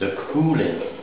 the cooling